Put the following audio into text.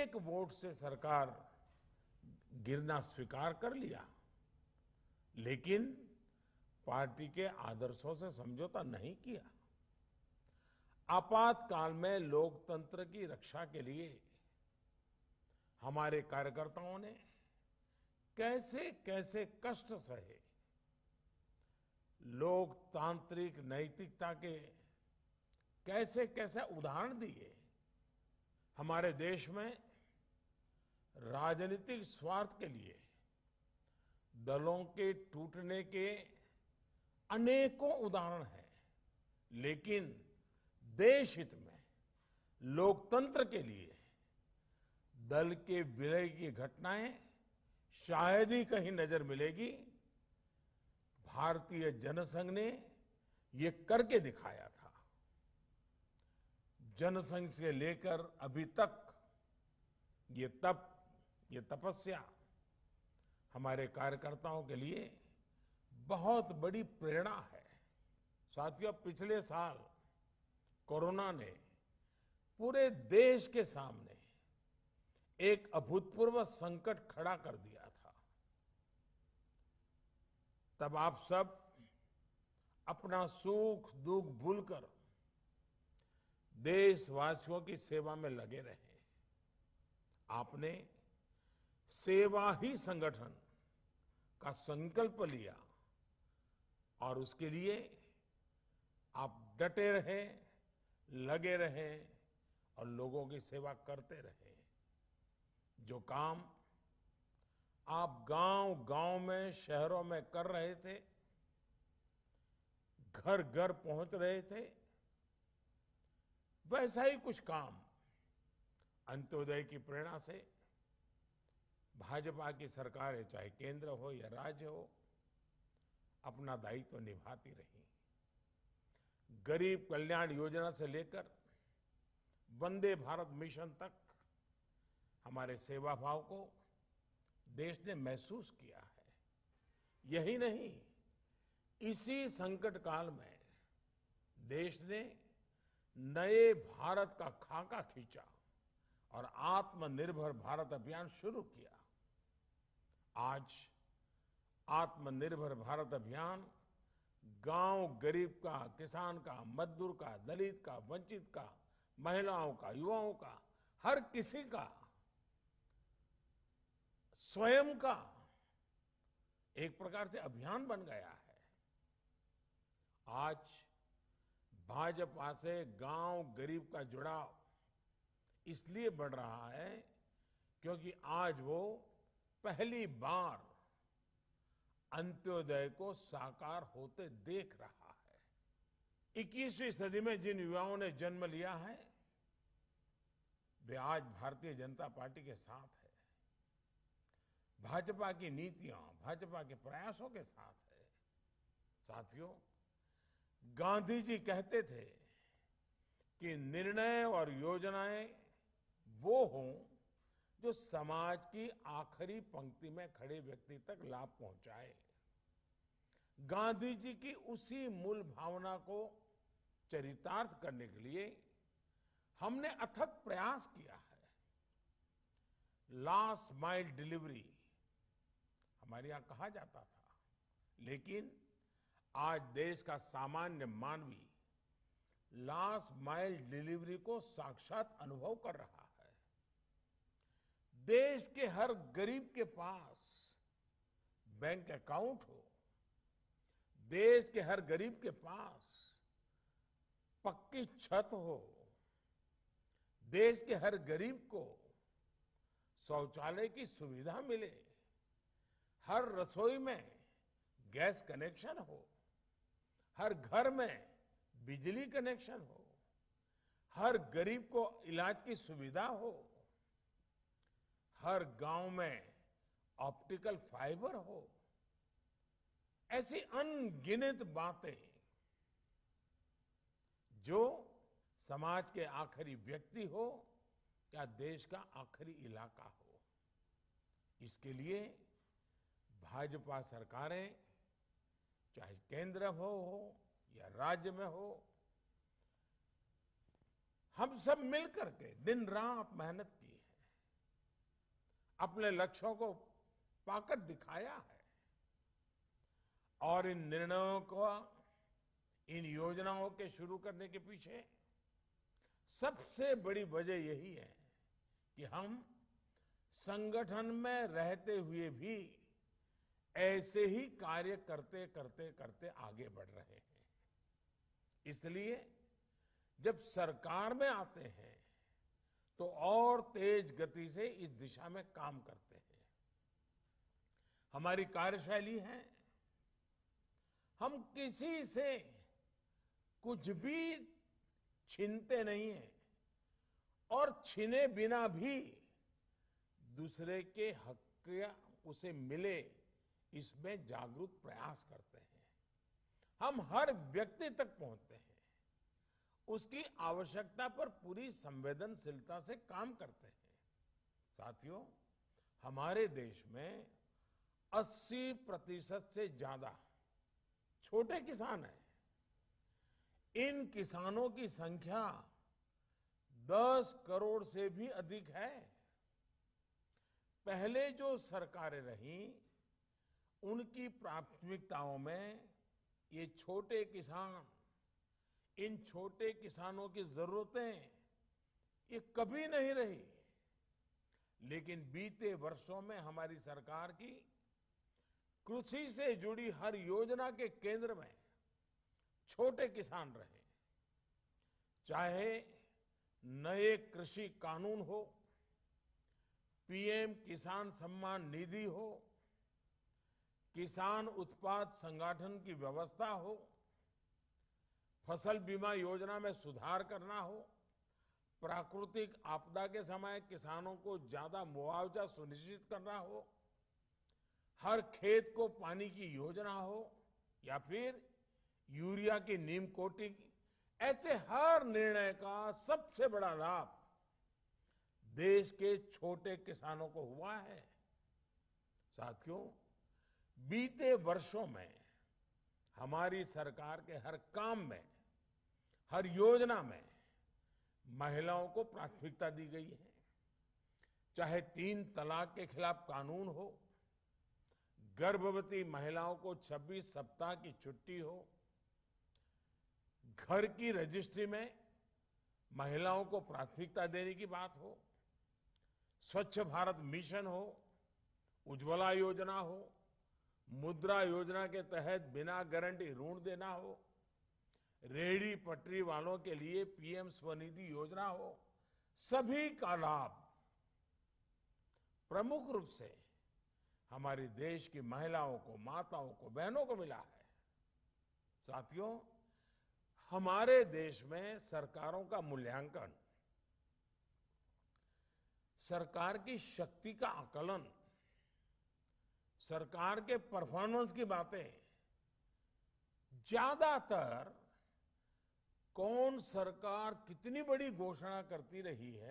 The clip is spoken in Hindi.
एक वोट से सरकार गिरना स्वीकार कर लिया, लेकिन पार्टी के आदर्शों से समझौता नहीं किया। आपातकाल में लोकतंत्र की रक्षा के लिए हमारे कार्यकर्ताओं ने कैसे कैसे कष्ट सहे। लोकतांत्रिक नैतिकता के कैसे कैसे उदाहरण दिए। हमारे देश में राजनीतिक स्वार्थ के लिए दलों के टूटने के अनेकों उदाहरण हैं, लेकिन देश हित में, लोकतंत्र के लिए दल के विलय की घटनाएँ शायद ही कहीं नज़र मिलेगी। भारतीय जनसंघ ने ये करके दिखाया था। जनसंघ से लेकर अभी तक ये तप ये तपस्या हमारे कार्यकर्ताओं के लिए बहुत बड़ी प्रेरणा है। साथियों, पिछले साल कोरोना ने पूरे देश के सामने एक अभूतपूर्व संकट खड़ा कर दिया था। तब आप सब अपना सुख, दुख भूलकर देशवासियों की सेवा में लगे रहे। आपने सेवा ही संगठन का संकल्प लिया और उसके लिए आप डटे रहे, लगे रहे और लोगों की सेवा करते रहे। जो काम आप गाँव गाँव में, शहरों में कर रहे थे घर घर पहुँच रहे थे, वैसा ही कुछ काम अंत्योदय की प्रेरणा से भाजपा की सरकार है चाहे केंद्र हो या राज्य हो, अपना दायित्व तो निभाती रही। गरीब कल्याण योजना से लेकर वंदे भारत मिशन तक हमारे सेवा भाव को देश ने महसूस किया है। यही नहीं, इसी संकट काल में देश ने नए भारत का खाका खींचा और आत्मनिर्भर भारत अभियान शुरू किया। आज आत्मनिर्भर भारत अभियान गाँव गरीब का, किसान का, मजदूर का, दलित का, वंचित का, महिलाओं का, युवाओं का, हर किसी का, स्वयं का एक प्रकार से अभियान बन गया है। आज भाजपा से गाँव गरीब का जुड़ाव इसलिए बढ़ रहा है क्योंकि आज वो पहली बार अंत्योदय को साकार होते देख रहा है। 21वीं सदी में जिन युवाओं ने जन्म लिया है, वे आज भारतीय जनता पार्टी के साथ है। भाजपा की नीतियाँ, भाजपा के प्रयासों के साथ है। साथियों गांधी जी कहते थे कि निर्णय और योजनाएँ वो हों जो समाज की आखिरी पंक्ति में खड़े व्यक्ति तक लाभ पहुँचाए। गांधी जी की उसी मूल भावना को चरितार्थ करने के लिए हमने अथक प्रयास किया है। लास्ट माइल डिलीवरी हमारे यहाँ कहा जाता था, लेकिन आज देश का सामान्य मानवी लास्ट माइल डिलीवरी को साक्षात अनुभव कर रहा है। देश के हर गरीब के पास बैंक अकाउंट हो, देश के हर गरीब के पास पक्की छत हो, देश के हर गरीब को शौचालय की सुविधा मिले, हर रसोई में गैस कनेक्शन हो, हर घर में बिजली कनेक्शन हो, हर गरीब को इलाज की सुविधा हो हर गाँव में ऑप्टिकल फाइबर हो। ऐसी अनगिनत बातें जो समाज के आखिरी व्यक्ति हो या देश का आखिरी इलाका हो। इसके लिए भाजपा सरकारें चाहे केंद्र हो, हो या राज्य में हो हम सब मिलकर के दिन रात मेहनत अपने लक्ष्यों को पाकर दिखाया है। और इन निर्णयों को, इन योजनाओं के शुरू करने के पीछे सबसे बड़ी वजह यही है कि हम संगठन में रहते हुए भी ऐसे ही कार्य करते करते करते आगे बढ़ रहे हैं। इसलिए जब सरकार में आते हैं तो और तेज गति से इस दिशा में काम करते हैं। हमारी कार्यशैली है। हम किसी से कुछ भी छीनते नहीं हैं और छीने बिना भी दूसरे के हक उसे मिले, इसमें जागरूक प्रयास करते हैं। हम हर व्यक्ति तक पहुँचते हैं। उसकी आवश्यकता पर पूरी संवेदनशीलता से काम करते हैं। साथियों, हमारे देश में 80 प्रतिशत से ज़्यादा छोटे किसान हैं। इन किसानों की संख्या 10 करोड़ से भी अधिक है। पहले जो सरकारें रहीं, उनकी प्राथमिकताओं में ये छोटे किसान इन छोटे किसानों की जरूरतें ये कभी नहीं रही। लेकिन बीते वर्षों में हमारी सरकार की कृषि से जुड़ी हर योजना के केंद्र में छोटे किसान रहे। चाहे नए कृषि कानून हो, पीएम किसान सम्मान निधि हो, किसान उत्पाद संगठन की व्यवस्था हो फ़सल बीमा योजना में सुधार करना हो, प्राकृतिक आपदा के समय किसानों को ज़्यादा मुआवजा सुनिश्चित करना हो, हर खेत को पानी की योजना हो, या फिर यूरिया की नीम कोटिंग ऐसे हर निर्णय का सबसे बड़ा लाभ देश के छोटे किसानों को हुआ है। साथियों, बीते वर्षों में हमारी सरकार के हर काम में हर योजना में महिलाओं को प्राथमिकता दी गई है। चाहे तीन तलाक के खिलाफ कानून हो, गर्भवती महिलाओं को 26 सप्ताह की छुट्टी हो, घर की रजिस्ट्री में महिलाओं को प्राथमिकता देने की बात हो, स्वच्छ भारत मिशन हो, उज्ज्वला योजना हो, मुद्रा योजना के तहत बिना गारंटी ऋण देना हो रेहड़ी पटरी वालों के लिए पीएम स्वनिधि योजना हो, सभी का लाभ। प्रमुख रूप से हमारे देश की महिलाओं को, माताओं को, बहनों को मिला है। साथियों, हमारे देश में सरकारों का मूल्यांकन, सरकार की शक्ति का आकलन, सरकार के परफॉर्मेंस की बातें, ज़्यादातर कौन सरकार कितनी बड़ी घोषणा करती रही है?